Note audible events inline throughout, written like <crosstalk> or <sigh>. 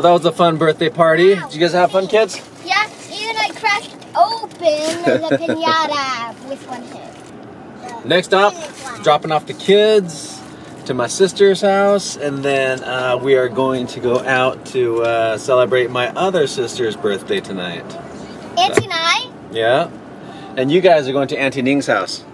that was a fun birthday party. Did you guys have fun, kids? Yeah, even I cracked open the <laughs> pinata with one hand. Next up, dropping off the kids to my sister's house, and then uh, we are going to go out to uh, celebrate my other sister's birthday tonight. Auntie and I. Yeah? And you guys are going to Auntie Ning's house.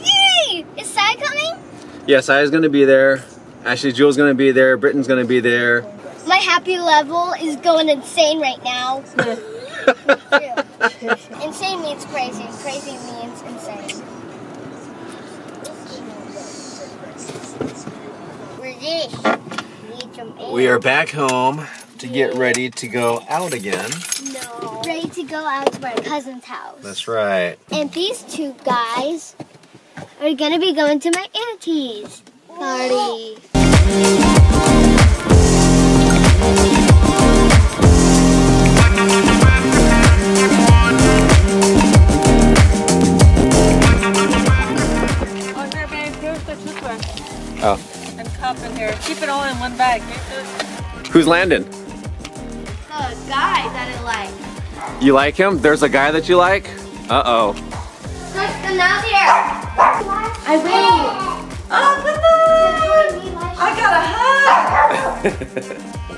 Yay! Is Sai coming? Yes, I is going to be there. Actually, Jules going to be there. Britton's going to be there. My happy level is going insane right now. <laughs> insane means crazy. Crazy means insane. We're this. Need some air. We are back home to get ready to go out again. No. Ready to go out to my cousin's house. That's right. And these two guys are gonna be going to my auntie's party. Oh, here, babe. Here's the toothbrush Oh. and cup in here. Keep it all in one bag. Who's Landon? The guy that I like. You like him? There's a guy that you like? Uh oh. Look, come out here. I win. Oh, good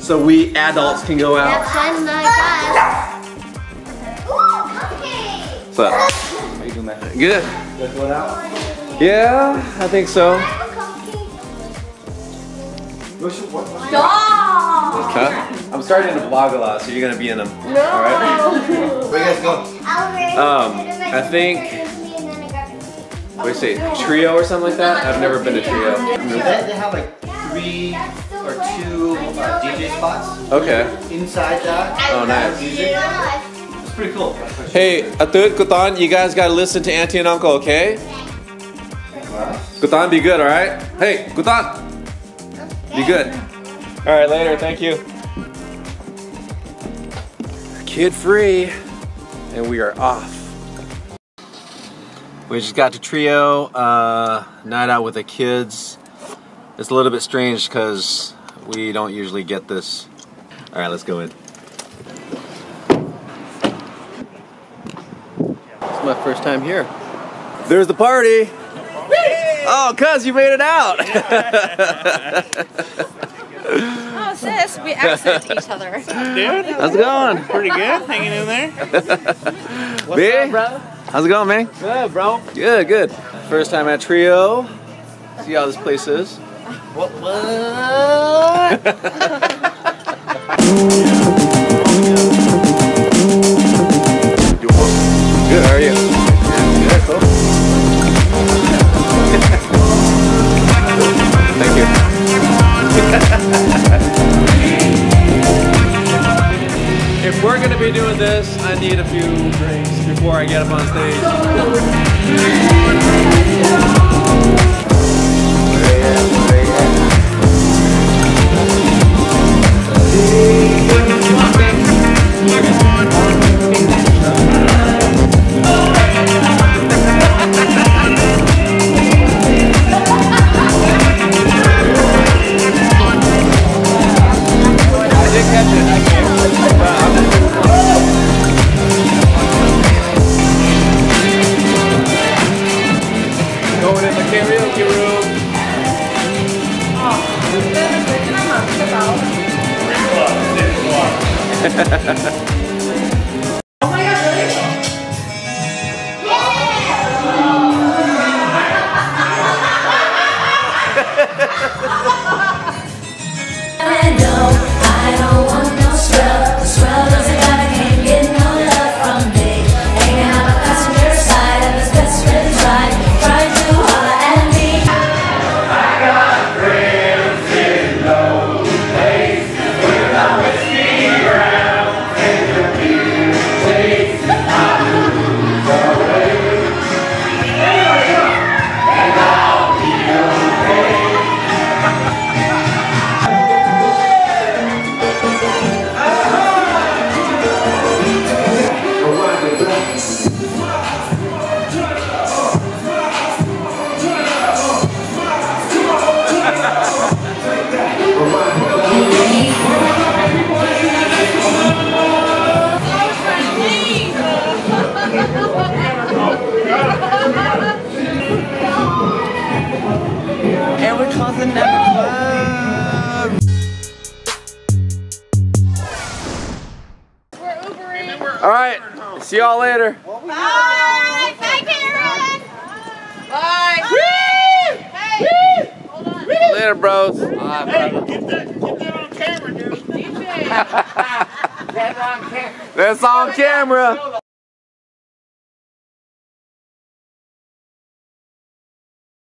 So we adults can go out. That's my guy. Ooh. So, how you doing, man? Good. Yeah, I think so. Huh? I'm starting to vlog a lot, so you're gonna be in them. No. All right. Where you guys go? Um, I think. What do you say? Trio or something like that? I've never been to trio. They, they have like three or two uh, DJ spots Okay. inside that. Oh, nice. It's pretty cool. Hey, Atut, Kutan, you guys gotta listen to Auntie and Uncle, okay? Kutan, be good, alright? Hey, Kutan! Be good. Alright, later, thank you. Kid free. And we are off. We just got to Trio, uh, night out with the kids. It's a little bit strange because we don't usually get this. Alright, let's go in. It's my first time here. There's the party. Oh, cuz you made it out. <laughs> Oh, sis, we accent each other. Dude, How's it going? pretty good. Hanging in there. <laughs> B? How's it going, man? Good, bro. Good, good. First time at Trio. See how this place is. What? What? <laughs> Good, how are you? Good, cool. Thank you. if we're gonna be doing this, I need a few drinks before I get up on stage. Ha ha ha ha. All right. See y'all later. Bye. Bye, Karen. Bye. Bye. Hey. Hold on. Later, bros. Bye, hey, get that, get that on camera, dude. DJ. <laughs> That's on camera. That's on camera.